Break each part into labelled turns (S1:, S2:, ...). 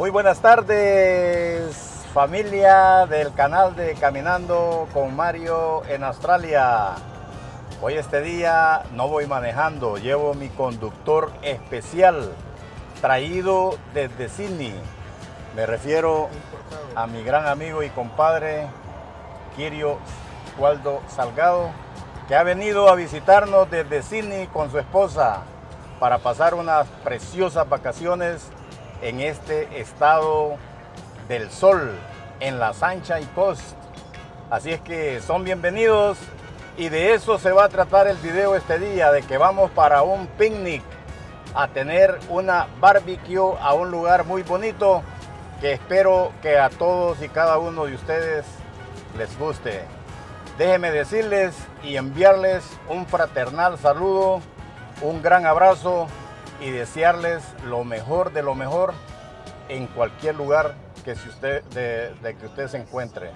S1: Muy buenas tardes, familia del canal de Caminando con Mario en Australia. Hoy este día no voy manejando, llevo mi conductor especial traído desde Sydney. Me refiero a mi gran amigo y compadre Kirio Waldo Salgado, que ha venido a visitarnos desde Sydney con su esposa para pasar unas preciosas vacaciones en este estado del sol, en la Sunshine Coast. Así es que son bienvenidos y de eso se va a tratar el video este día, de que vamos para un picnic a tener una barbecue a un lugar muy bonito que espero que a todos y cada uno de ustedes les guste. Déjenme decirles y enviarles un fraternal saludo, un gran abrazo y desearles lo mejor de lo mejor en cualquier lugar que, si usted, de, que usted se encuentre.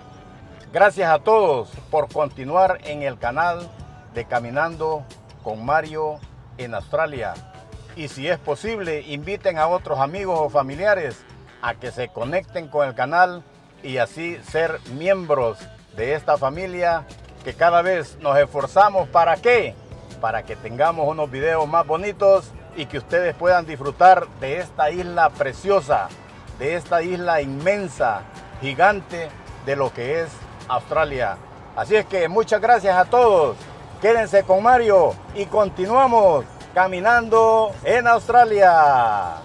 S1: Gracias a todos por continuar en el canal de Caminando con Mario en Australia. Y si es posible, inviten a otros amigos o familiares a que se conecten con el canal y así ser miembros de esta familia que cada vez nos esforzamos para qué? Para que tengamos unos videos más bonitos y que ustedes puedan disfrutar de esta isla preciosa, de esta isla inmensa, gigante de lo que es Australia. Así es que muchas gracias a todos. Quédense con Mario y continuamos caminando en Australia.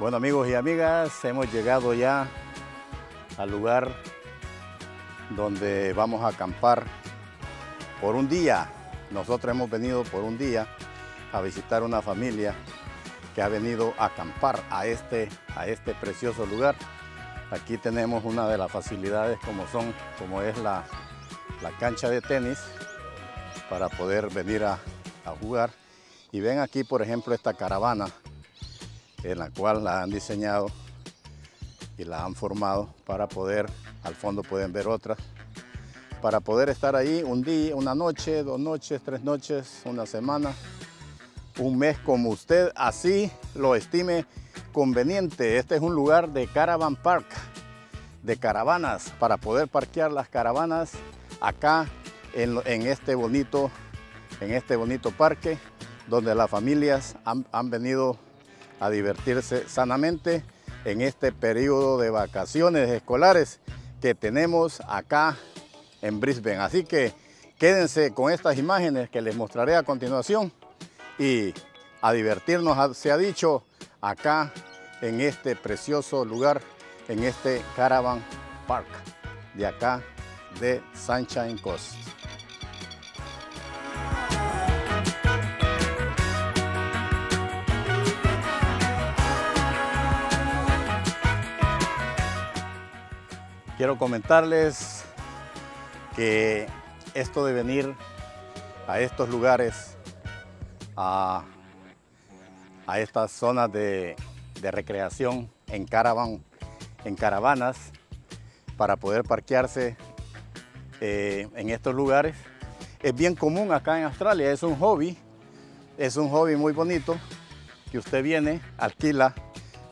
S1: Bueno amigos y amigas, hemos llegado ya al lugar donde vamos a acampar por un día. Nosotros hemos venido por un día a visitar una familia que ha venido a acampar a este, a este precioso lugar. Aquí tenemos una de las facilidades como son, como es la, cancha de tenis para poder venir a, a jugar. Y ven aquí, por ejemplo, esta caravana en la cual la han diseñado y la han formado para poder, al fondo pueden ver otras, para poder estar ahí un día, una noche, dos noches, tres noches, una semana, un mes como usted así lo estime conveniente. Este es un lugar de caravan park, de caravanas, para poder parquear las caravanas acá en, este, bonito, en este bonito parque donde las familias han, han venido a divertirse sanamente en este periodo de vacaciones escolares que tenemos acá en Brisbane. Así que quédense con estas imágenes que les mostraré a continuación y a divertirnos, se ha dicho, acá en este precioso lugar, en este Caravan Park de acá de Sunshine Coast. Quiero comentarles que esto de venir a estos lugares, a, estas zonas de, recreación en caravan, en caravanas, para poder parquearse eh, en estos lugares, es bien común acá en Australia, es un hobby, es un hobby muy bonito que usted viene, alquila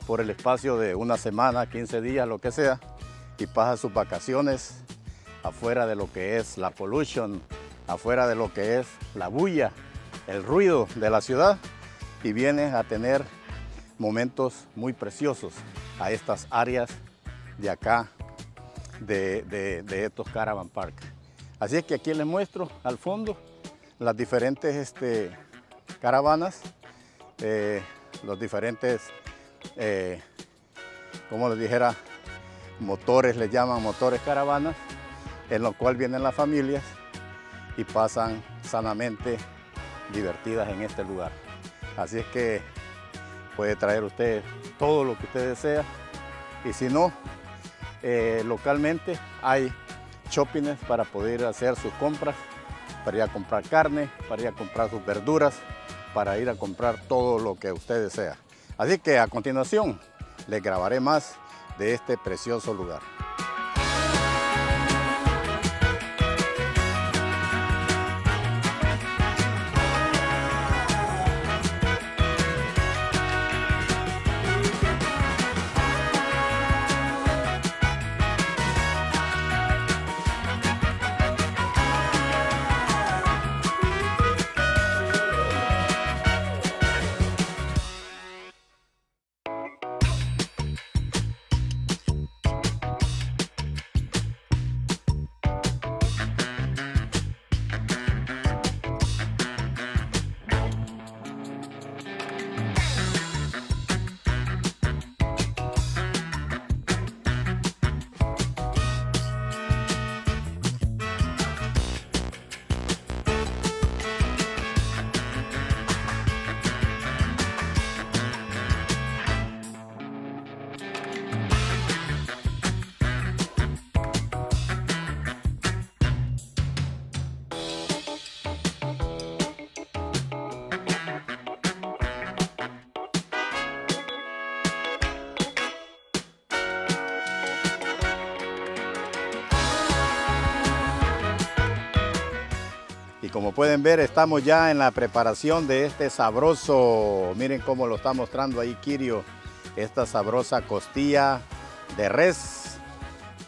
S1: por el espacio de una semana, 15 días, lo que sea, pasa sus vacaciones afuera de lo que es la pollution, afuera de lo que es la bulla, el ruido de la ciudad y viene a tener momentos muy preciosos a estas áreas de acá, de, estos caravan park. Así es que aquí les muestro al fondo las diferentes este, caravanas, eh, los diferentes, eh, como les dijera, motores, les llaman motores caravanas, en lo cual vienen las familias y pasan sanamente divertidas en este lugar. Así es que puede traer usted todo lo que usted desea y si no, eh, localmente hay shoppings para poder hacer sus compras, para ir a comprar carne, para ir a comprar sus verduras, para ir a comprar todo lo que usted desea. Así que a continuación les grabaré más de este precioso lugar. Como pueden ver, estamos ya en la preparación de este sabroso, miren cómo lo está mostrando ahí Kirio, esta sabrosa costilla de res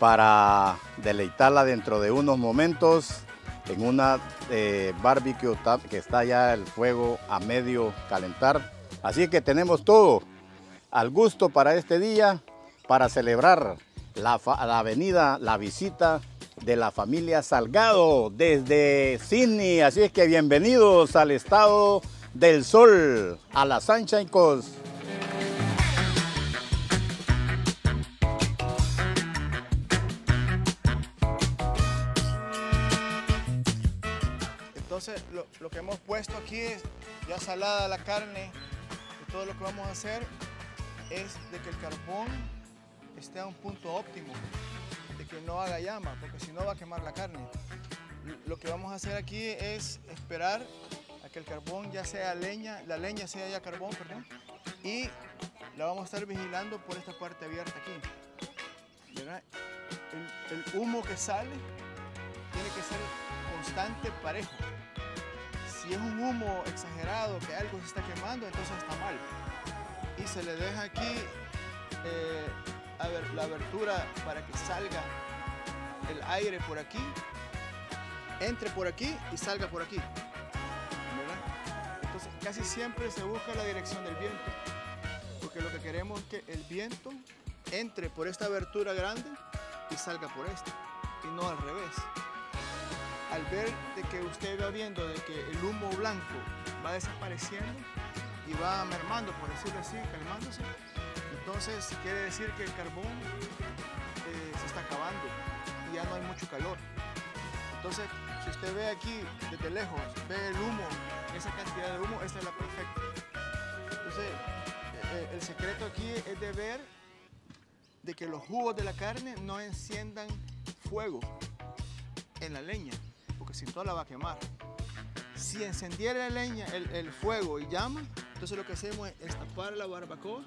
S1: para deleitarla dentro de unos momentos en una eh, barbecue que está ya el fuego a medio calentar. Así que tenemos todo al gusto para este día, para celebrar la, la avenida, la visita de la familia Salgado desde Sydney. Así es que bienvenidos al estado del sol, a la Sunshine Coast.
S2: Entonces lo, lo que hemos puesto aquí es ya salada la carne y todo lo que vamos a hacer es de que el carbón esté a un punto óptimo no haga llama, porque si no va a quemar la carne. Lo que vamos a hacer aquí es esperar a que el carbón ya sea leña, la leña sea ya carbón, perdón, y la vamos a estar vigilando por esta parte abierta aquí. El, humo que sale tiene que ser constante, parejo. Si es un humo exagerado, que algo se está quemando, entonces está mal. Y se le deja aquí eh, la abertura para que salga el aire por aquí, entre por aquí y salga por aquí. ¿verdad? Entonces casi siempre se busca la dirección del viento, porque lo que queremos es que el viento entre por esta abertura grande y salga por esta, y no al revés. Al ver de que usted va viendo de que el humo blanco va desapareciendo y va mermando, por decirlo así, calmándose, entonces quiere decir que el carbón eh, se está acabando no hay mucho calor. Entonces, si usted ve aquí desde lejos, ve el humo, esa cantidad de humo, esta es la perfecta. Entonces, eh, el secreto aquí es de ver de que los jugos de la carne no enciendan fuego en la leña, porque sin todo la va a quemar. Si encendiera la leña, el, el fuego y llama, entonces lo que hacemos es tapar la barbacoa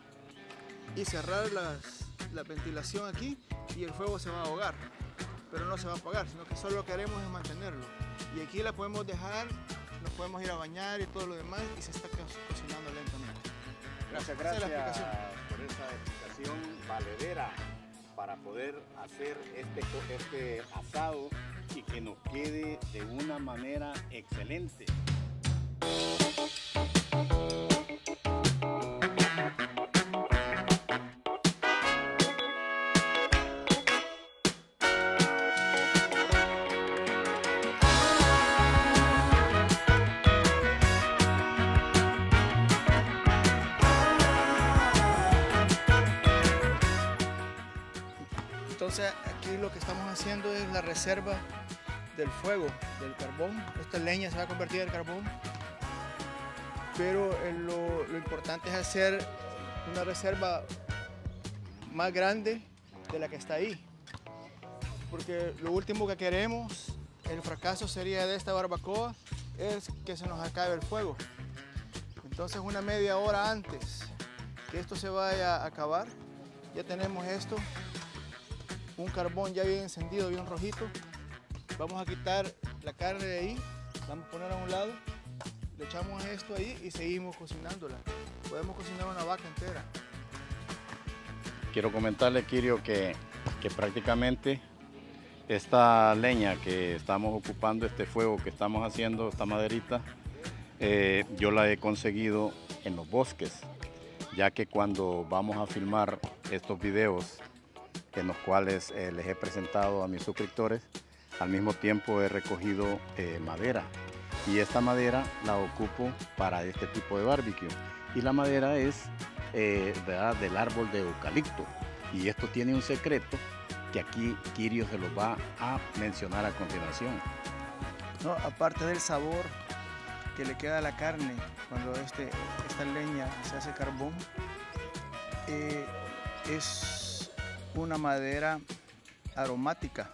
S2: y cerrar las, la ventilación aquí y el fuego se va a ahogar. Pero no se va a apagar, sino que solo lo que haremos es mantenerlo. Y aquí la podemos dejar, nos podemos ir a bañar y todo lo demás y se está co cocinando lentamente.
S1: Gracias,
S2: Esa es la
S1: gracias por esa explicación valedera para poder hacer este, este asado y que nos quede de una manera excelente.
S2: Aquí lo que estamos haciendo es la reserva del fuego, del carbón. Esta leña se va a convertir en carbón. Pero eh, lo importante es hacer una reserva más grande de la que está ahí. Porque lo último que queremos, el fracaso sería de esta barbacoa, es que se nos acabe el fuego. Entonces una media hora antes que esto se vaya a acabar, ya tenemos esto, un carbón ya bien encendido, bien rojito. Vamos a quitar la carne de ahí, vamos a ponerla a un lado, le echamos esto ahí y seguimos cocinándola. Podemos cocinar una vaca entera.
S1: Quiero comentarle, Kirio, que, que prácticamente esta leña que estamos ocupando, este fuego que estamos haciendo, esta maderita, eh, yo la he conseguido en los bosques, ya que cuando vamos a filmar estos videos en los cuales eh, les he presentado a mis suscriptores, al mismo tiempo he recogido eh, madera y esta madera la ocupo para este tipo de barbecue y la madera es ¿verdad? del árbol de eucalipto y esto tiene un secreto que aquí Kirio se los va a mencionar a continuación.
S2: Aparte del sabor que le queda a la carne cuando este, esta leña se hace carbón, eh, es una madera aromática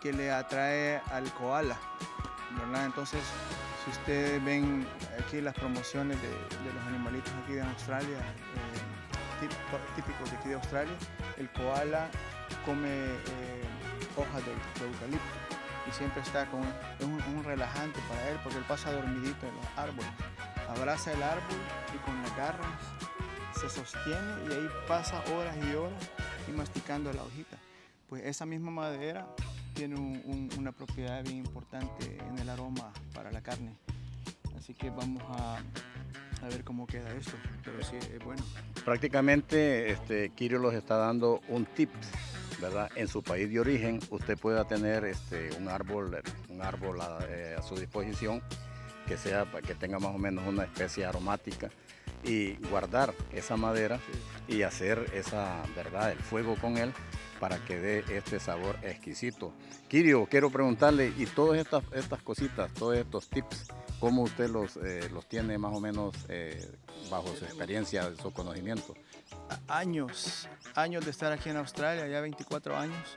S2: que le atrae al koala. Entonces, si ustedes ven aquí las promociones de, los animalitos aquí de Australia, eh, típicos de aquí de Australia, el koala come eh, hojas de, eucalipto y siempre está con un, relajante para él porque él pasa dormidito en los árboles. Abraza el árbol y con las garras se sostiene y ahí pasa horas y horas y masticando la hojita. Pues esa misma madera tiene una propiedad bien importante en el aroma para la carne. Así que vamos a, a ver cómo queda esto, pero sí es bueno.
S1: Prácticamente este, Kirio los está dando un tip ¿verdad? En su país de origen usted pueda tener este, un árbol, un árbol eh, a, su disposición que, sea, que tenga más o menos una especie aromática y guardar esa madera y hacer esa, ¿verdad? El fuego con él para que dé este sabor exquisito. Kirio, quiero preguntarle, y todas estas, estas cositas, todos estos tips, ¿cómo usted los, eh, los tiene más o menos eh, bajo su experiencia, su conocimiento?
S2: años, años de estar aquí en Australia, ya 24 años.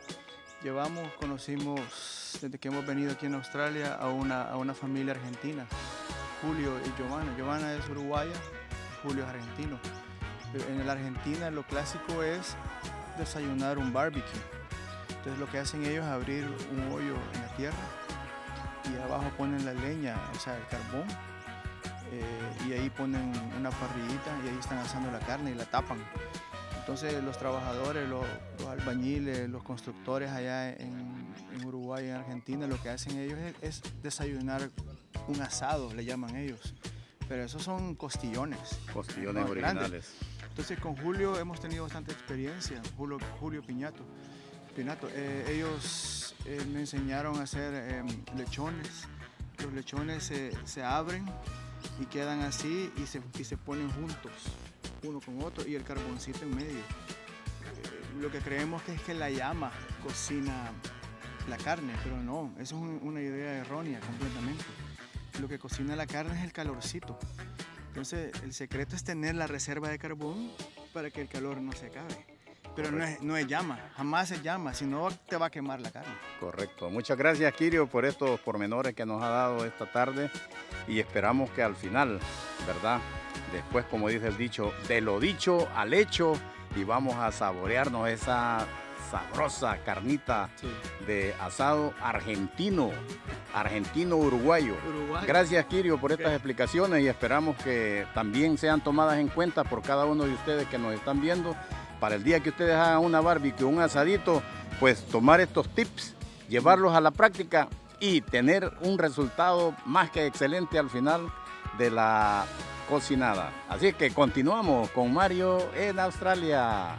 S2: Llevamos, conocimos desde que hemos venido aquí en Australia a una, a una familia argentina, Julio y Giovanna. Giovanna es uruguaya, Julio es argentino. En la Argentina lo clásico es desayunar un barbecue. Entonces lo que hacen ellos es abrir un hoyo en la tierra y abajo ponen la leña, o sea, el carbón eh, y ahí ponen una parrillita y ahí están asando la carne y la tapan. Entonces los trabajadores, los, albañiles, los constructores allá en, Uruguay en Argentina, lo que hacen ellos es, desayunar un asado, le llaman ellos. Pero esos son costillones.
S1: Costillones originales.
S2: Entonces con Julio hemos tenido bastante experiencia, Julio, Julio Piñato. Pinato, eh, ellos eh, me enseñaron a hacer em, lechones. Los lechones se, se abren y quedan así y se, y se ponen juntos, uno con otro, y el carboncito en medio. Eh, lo que creemos que es que la llama cocina la carne, pero no, eso es una idea errónea completamente. Lo que cocina la carne es el calorcito. Entonces, el secreto es tener la reserva de carbón para que el calor no se acabe. Pero no es, no es, llama, jamás es llama, si no te va a quemar la carne.
S1: Correcto. Muchas gracias, Kirio, por estos pormenores que nos ha dado esta tarde y esperamos que al final, ¿verdad? Después, como dice el dicho, de lo dicho al hecho y vamos a saborearnos esa sabrosa carnita de asado argentino, argentino-uruguayo. Gracias, Kirio, por estas explicaciones y esperamos que también sean tomadas en cuenta por cada uno de ustedes que nos están viendo para el día que ustedes hagan una barbecue, un asadito, pues tomar estos tips, llevarlos a la práctica y tener un resultado más que excelente al final de la cocinada. Así que continuamos con Mario en Australia.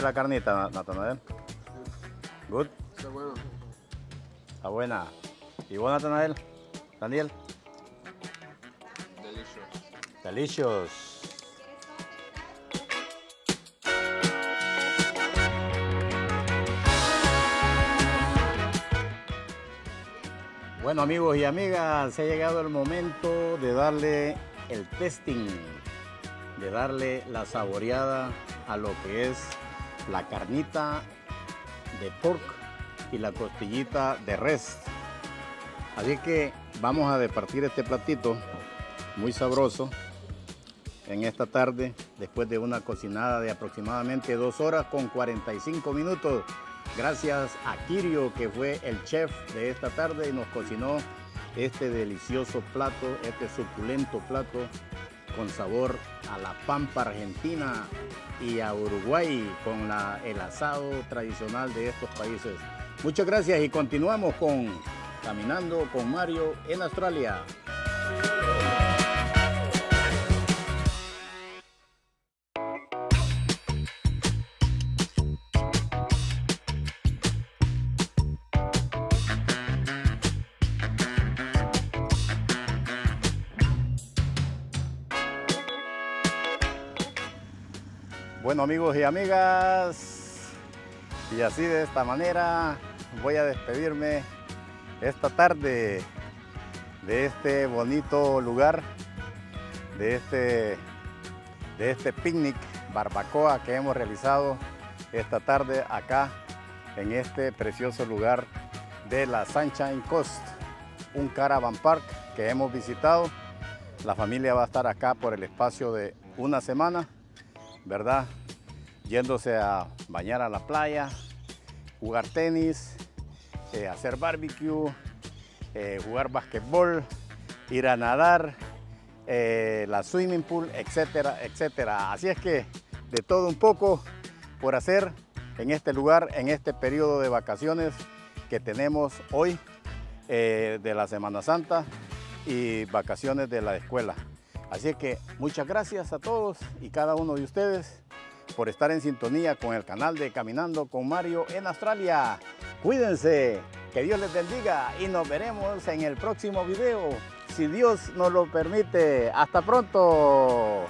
S1: ¿Qué parece la carnita, Natanael? Good.
S2: Está bueno.
S1: Está buena. ¿Y vos, Natanael? Daniel?
S2: Delicious.
S1: Delicious. Bueno amigos y amigas, se ha llegado el momento de darle el testing, de darle la saboreada a lo que es la carnita de pork y la costillita de res. Así que vamos a departir este platito muy sabroso en esta tarde después de una cocinada de aproximadamente dos horas con 45 minutos. Gracias a Kirio que fue el chef de esta tarde y nos cocinó este delicioso plato, este suculento plato con sabor a la pampa argentina y a Uruguay con el asado tradicional de estos países. Muchas gracias y continuamos con Caminando con Mario en Australia. Bueno amigos y amigas, y así de esta manera voy a despedirme esta tarde de este bonito lugar, de este, de este picnic barbacoa que hemos realizado esta tarde acá en este precioso lugar de la Sunshine Coast, un caravan park que hemos visitado. La familia va a estar acá por el espacio de una semana ¿verdad? Yéndose a bañar a la playa, jugar tenis, eh, hacer barbecue, eh, jugar basquetbol, ir a nadar, eh, la swimming pool, etcétera, etcétera. Así es que de todo un poco por hacer en este lugar, en este periodo de vacaciones que tenemos hoy de la Semana Santa y vacaciones de la escuela. Así que muchas gracias a todos y cada uno de ustedes por estar en sintonía con el canal de Caminando con Mario en Australia. Cuídense, que Dios les bendiga y nos veremos en el próximo video, si Dios nos lo permite. Hasta pronto.